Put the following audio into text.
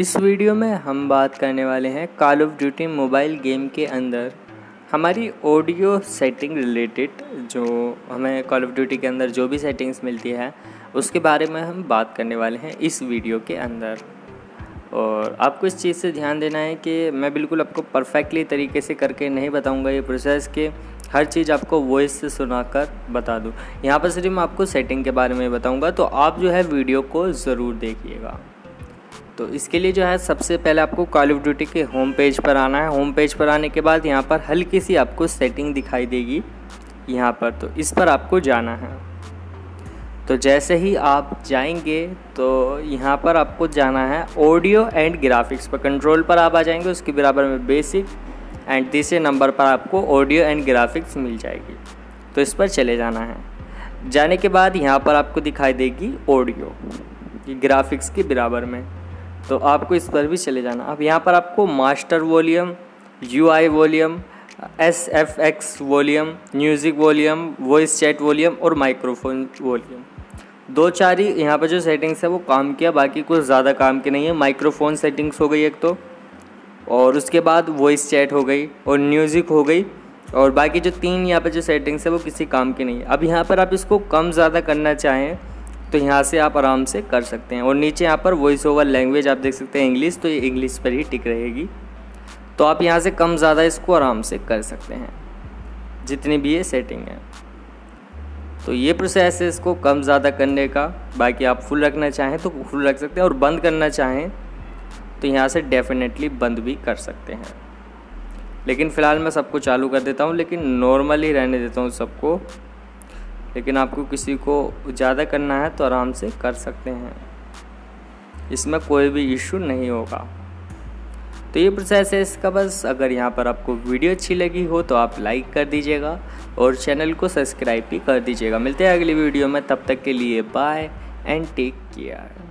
इस वीडियो में हम बात करने वाले हैं Call of Duty mobile game के अंदर। हमारी ऑडियो सेटिंग रिलेटेड जो हमें कॉल ऑफ़ ड्यूटी के अंदर जो भी सेटिंग्स मिलती है, उसके बारे में हम बात करने वाले हैं इस वीडियो के अंदर। और आपको इस चीज़ से ध्यान देना है कि मैं बिल्कुल आपको परफेक्टली तरीके से करके नहीं बताऊँगा ये प्रोसेस के हर चीज़ आपको वॉइस से सुनाकर बता दूँ। यहाँ पर सिर्फ़ मैं आपको सेटिंग के बारे में बताऊँगा तो आप जो है वीडियो को ज़रूर देखिएगा। तो इसके लिए जो है, सबसे पहले आपको कॉल ऑफ़ ड्यूटी के होम पेज पर आना है। होम पेज पर आने के बाद यहाँ पर हल्की सी आपको सेटिंग दिखाई देगी यहाँ पर। तो इस पर आपको जाना है। तो जैसे ही आप जाएँगे तो यहाँ पर आपको जाना है ऑडियो एंड ग्राफिक्स पर। कंट्रोल पर आप आ जाएँगे, उसके बराबर में बेसिक एंड तीसरे नंबर पर आपको ऑडियो एंड ग्राफिक्स मिल जाएगी। तो इस पर चले जाना है। जाने के बाद यहाँ पर आपको दिखाई देगी ऑडियो ग्राफिक्स के बराबर में। तो आपको इस पर भी चले जाना। अब यहाँ पर आपको master volume U I volume S F X volume, music volume, voice chat volume और माइक्रोफोन वॉल्यूम। दो चार ही यहाँ पर जो सेटिंग्स है वो काम किया, बाकी कुछ ज़्यादा काम के नहीं है। माइक्रोफोन सेटिंग्स हो गई एक तो और उसके बाद वॉइस चैट हो गई और म्यूज़िक हो गई, और बाकी जो तीन यहाँ पर जो सेटिंग्स है वो किसी काम की नहीं है। अब यहाँ पर आप इसको कम ज़्यादा करना चाहें तो यहाँ से आप आराम से कर सकते हैं। और नीचे यहाँ पर वॉइस ओवर लैंग्वेज आप देख सकते हैं इंग्लिश तो ये इंग्लिश पर ही टिक रहेगी। तो आप यहाँ से कम ज़्यादा इसको आराम से कर सकते हैं, जितनी भी ये सेटिंग है। तो ये प्रोसेस है इसको कम ज़्यादा करने का। बाकी आप फुल रखना चाहें तो फुल रख सकते हैं और बंद करना चाहें तो यहाँ से डेफिनेटली बंद भी कर सकते हैं। लेकिन फ़िलहाल मैं सबको चालू कर देता हूँ, लेकिन नॉर्मली रहने देता हूँ सबको। लेकिन आपको किसी को ज़्यादा करना है तो आराम से कर सकते हैं। इसमें कोई भी इशू नहीं होगा। तो ये प्रोसेस है इसका। बस अगर यहाँ पर आपको वीडियो अच्छी लगी हो तो आप लाइक कर दीजिएगा और चैनल को सब्सक्राइब भी कर दीजिएगा। मिलते हैं अगली वीडियो में। तब तक के लिए बाय एंड टेक केयर